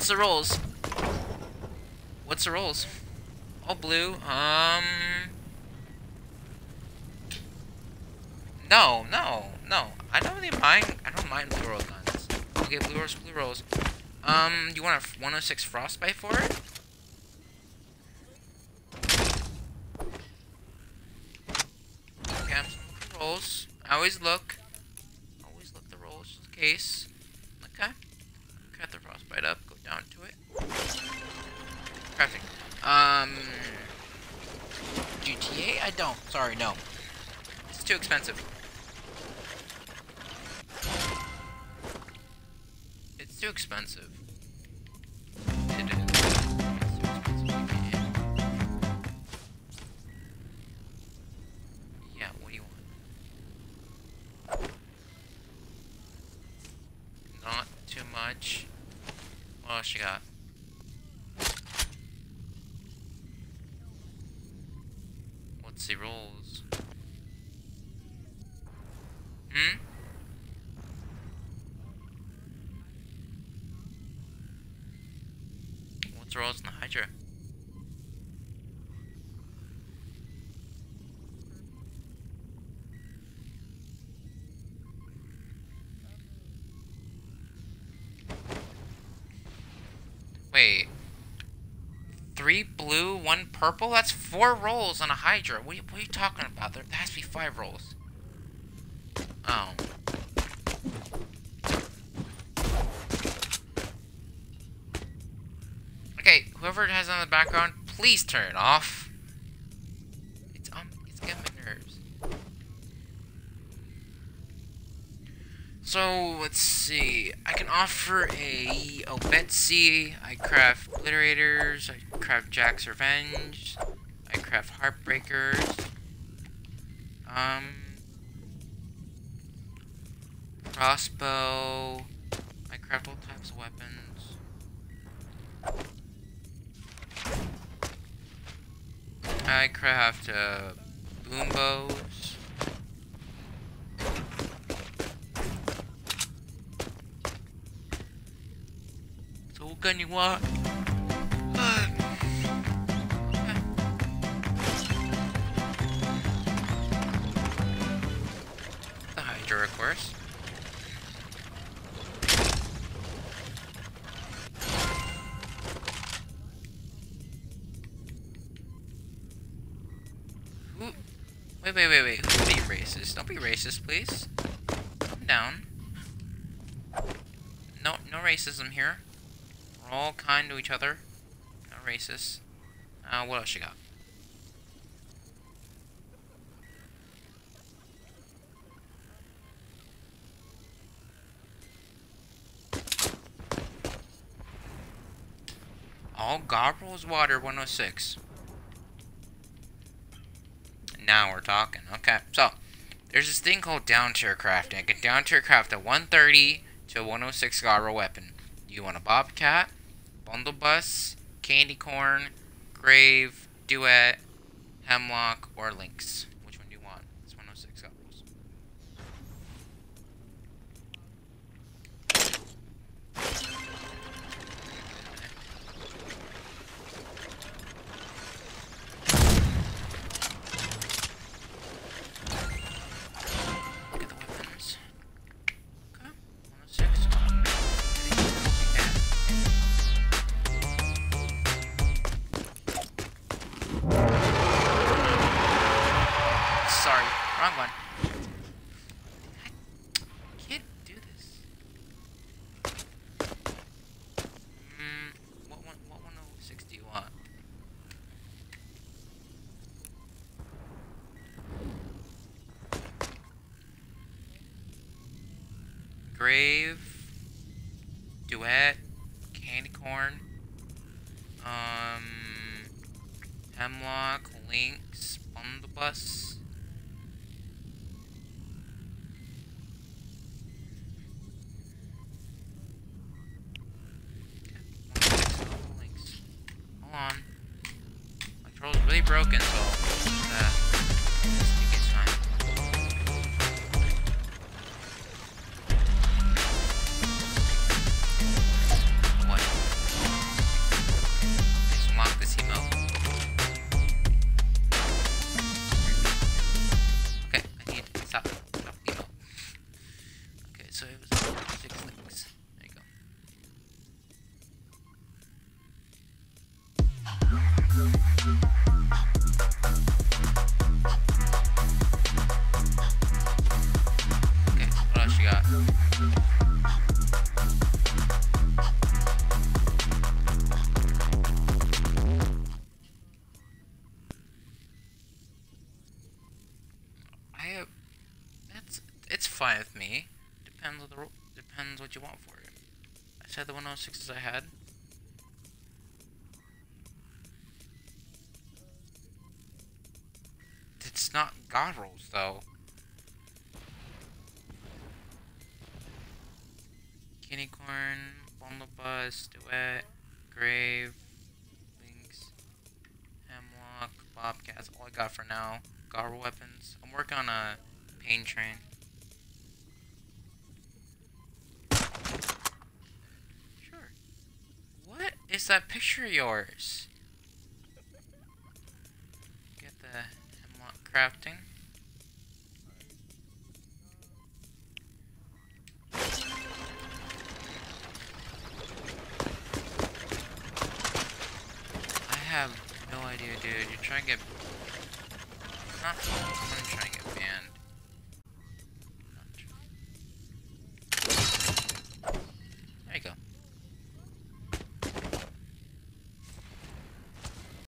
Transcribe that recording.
What's the rolls? What's the rolls? All blue. Um. No, no, no. I don't really mind. I don't mind blue roll guns. Okay, blue rolls, blue rolls. Um, you want a 106 frostbite for it? Okay, I'm rolls. I always look. Always look the rolls just in case. Okay. Cut the frostbite up. Go down to it. Crafting. Um. GTA? I don't. Sorry, no. It's too expensive. It's too expensive. It is. Not too much. What else you got? What's the rolls? Hmm? What's the rolls in the Hydra? Wait. Three blue, one purple? That's four rolls on a Hydra. What are you, what are you talking about? There, has to be five rolls. Oh. Okay, whoever it has on the background, please turn it off. So let's see. I can offer a Betsy. I craft obliterators. I craft Jack's Revenge. I craft Heartbreakers. Um, crossbow. I craft all types of weapons. I craft uh, boom want? the Hydra, of course. Wait, wait, wait, wait. Who's being racist? Don't be racist, please. Calm down. No, no racism here. We're all kind to each other. Not racist. Uh, what else you got? All Gobble's Water 106. Now we're talking. Okay, so there's this thing called down tier crafting. I can down tier craft a 130 to a 106 Gobble weapon. You want a Bobcat, Bundle Bus, Candy Corn, Grave, Duet, Hemlock, or Lynx. Which one do you want? It's 106 Gobbles. Grave, Duet, Candy Corn, um, Hemlock, Lynx, Bundlebus. Hold on. My control's really broken, so uh, fine with me. Depends on the depends what you want for it. I said the 106s I had. It's not god rolls though. Guinea corn, bundlebus, duet, grave, Lynx, hemlock, bobcats. All I got for now. Garble weapons. I'm working on a pain train. Sure. What is that picture of yours? Get the hemlock crafting. I have no idea, dude. You're trying to get. Not. I'm gonna try